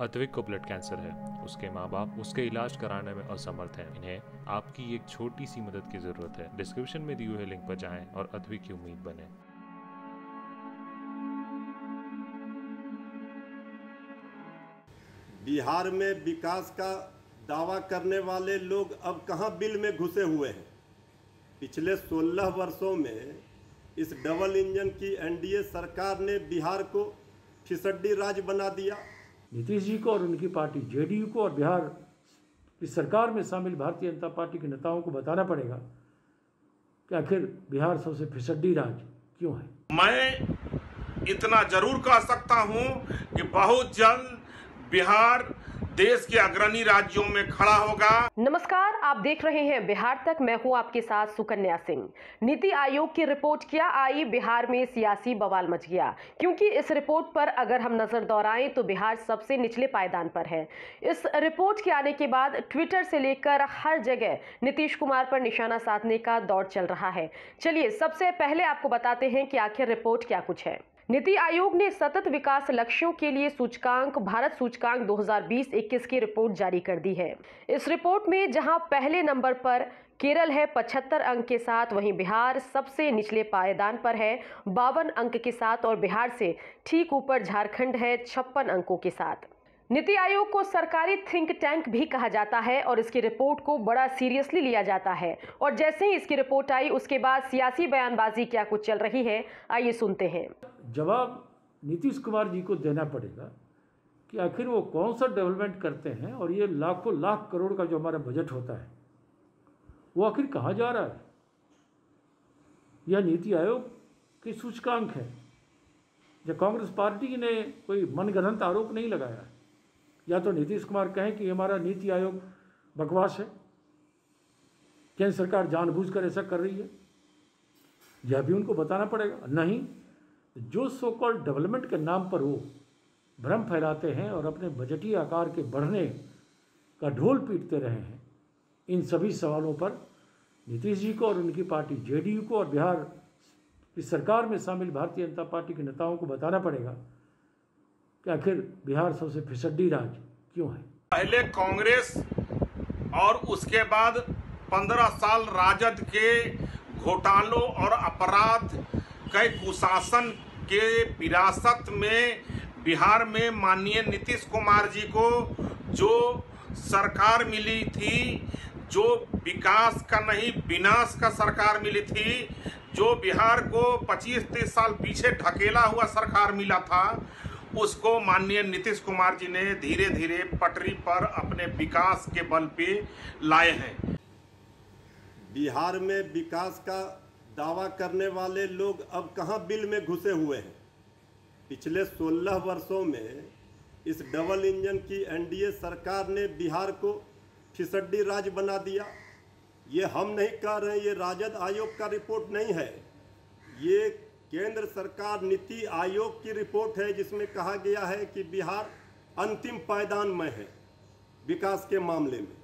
अद्विक को blood cancer है। उसके माँ बाप उसके इलाज कराने में असमर्थ हैं। इन्हें आपकी एक छोटी सी मदद की ज़रूरत है। डिस्क्रिप्शन में दिए हुए लिंक पर जाएँ और अद्विक की उम्मीद बने। बिहार में विकास का दावा करने वाले लोग अब कहाँ बिल में घुसे हुए हैं? पिछले 16 वर्षों में इस डबल इंजन की एनडीए सरकार ने बिहार को फिसड्डी राज बना दिया। नीतीश जी को और उनकी पार्टी जेडीयू को और बिहार की सरकार में शामिल भारतीय जनता पार्टी के नेताओं को बताना पड़ेगा कि आखिर बिहार सबसे फिसड्डी राज्य क्यों है। मैं इतना ज़रूर कह सकता हूँ कि बहुत जल्द बिहार देश के अग्रणी राज्यों में खड़ा होगा। नमस्कार, आप देख रहे हैं बिहार तक। मैं हूँ आपके साथ सुकन्या सिंह। नीति आयोग की रिपोर्ट क्या आई? बिहार में सियासी बवाल मच गया। क्योंकि इस रिपोर्ट पर अगर हम नज़र दोहराएँ तो बिहार सबसे निचले पायदान पर है। इस रिपोर्ट के आने के बाद ट्विटर से लेकर हर जगह नीतीश कुमार पर निशाना साधने का दौर चल रहा है। चलिए, सबसे पहले आपको बताते हैं कि आखिर रिपोर्ट क्या कुछ है। नीति आयोग ने सतत विकास लक्ष्यों के लिए सूचकांक, भारत सूचकांक 2020-21 की रिपोर्ट जारी कर दी है। इस रिपोर्ट में जहाँ पहले नंबर पर केरल है 75 अंक के साथ, वहीं बिहार सबसे निचले पायदान पर है, बावन अंक के साथ और बिहार से ठीक ऊपर झारखंड है छप्पन अंकों के साथ। नीति आयोग को सरकारी थिंक टैंक भी कहा जाता है और इसकी रिपोर्ट को बड़ा सीरियसली लिया जाता है। और जैसे ही इसकी रिपोर्ट आई, उसके बाद सियासी बयानबाजी क्या कुछ चल रही है, आइए सुनते हैं। जवाब नीतीश कुमार जी को देना पड़ेगा कि आखिर वो कौन सा डेवलपमेंट करते हैं और ये लाखों लाख करोड़ का जो हमारा बजट होता है, वो आखिर कहाँ जा रहा है? यह नीति आयोग की सूचकांक है। या कांग्रेस पार्टी ने कोई मनगढ़ंत आरोप नहीं लगाया या तो नीतीश कुमार कहें कि हमारा नीति आयोग बकवास है, केंद्र सरकार जानबूझकर ऐसा कर रही है। यह भी उनको बताना पड़ेगा। नहीं, जो सो डेवलपमेंट के नाम पर वो भ्रम फैलाते हैं और अपने बजटीय आकार के बढ़ने का ढोल पीटते रहे हैं, इन सभी सवालों पर नीतीश जी को और उनकी पार्टी जेडीयू को और बिहार की सरकार में शामिल भारतीय जनता पार्टी के नेताओं को बताना पड़ेगा। कि आखिर बिहार सबसे फिसड्डी राज्य क्यों है? पहले कांग्रेस और उसके बाद पंद्रह साल राजद के घोटालों और अपराध के कुशासन के विरासत में बिहार में माननीय नीतीश कुमार जी को जो सरकार मिली थी, जो विकास का नहीं, विनाश का सरकार मिली थी, जो बिहार को 25-30 साल पीछे ढकेला हुआ सरकार मिला था उसको माननीय नीतीश कुमार जी ने धीरे धीरे पटरी पर अपने विकास के बल पे लाए हैं। बिहार में विकास का दावा करने वाले लोग अब कहाँ बिल में घुसे हुए हैं? पिछले 16 वर्षों में इस डबल इंजन की एनडीए सरकार ने बिहार को फिसड्डी राज बना दिया। ये हम नहीं कह रहे, ये राजद आयोग का रिपोर्ट नहीं है। ये केंद्र सरकार नीति आयोग की रिपोर्ट है जिसमें कहा गया है कि बिहार अंतिम पायदान में है विकास के मामले में।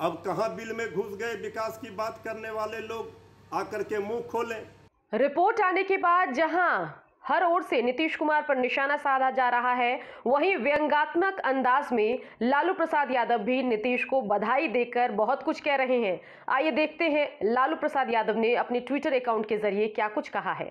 अब कहाँ बिल में घुस गए विकास की बात करने वाले लोग? आकर के मुँह खोलें। रिपोर्ट आने के बाद जहाँ हर ओर से नीतीश कुमार पर निशाना साधा जा रहा है। वहीं व्यंगात्मक अंदाज में लालू प्रसाद यादव भी नीतीश को बधाई देकर बहुत कुछ कह रहे हैं। आइए देखते हैं लालू प्रसाद यादव ने अपने ट्विटर अकाउंट के ज़रिए क्या कुछ कहा है।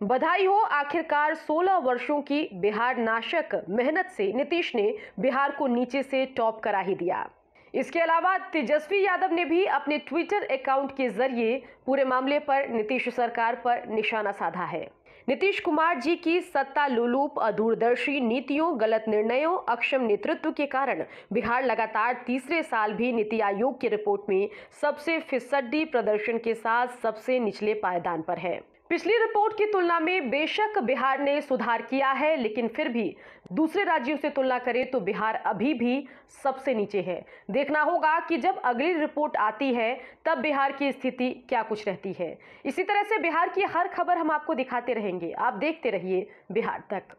बधाई हो आखिरकार 16 वर्षों की बिहार नाशक मेहनत से नीतीश ने बिहार को नीचे से टॉप करा ही दिया। इसके अलावा तेजस्वी यादव ने भी अपने ट्विटर अकाउंट के ज़रिए पूरे मामले पर नीतीश सरकार पर निशाना साधा है। नीतीश कुमार जी की सत्ता लुलूप अधूरदर्शी नीतियों, गलत निर्णयों, अक्षम नेतृत्व के कारण बिहार लगातार तीसरे साल भी नीति आयोग की रिपोर्ट में सबसे फिसड्डी प्रदर्शन के साथ सबसे निचले पायदान पर है। पिछली रिपोर्ट की तुलना में बेशक बिहार ने सुधार किया है, लेकिन फिर भी दूसरे राज्यों से तुलना करें तो बिहार अभी भी सबसे नीचे है। देखना होगा कि जब अगली रिपोर्ट आती है, तब बिहार की स्थिति क्या कुछ रहती है। इसी तरह से बिहार की हर खबर हम आपको दिखाते रहेंगे। आप देखते रहिए बिहार तक।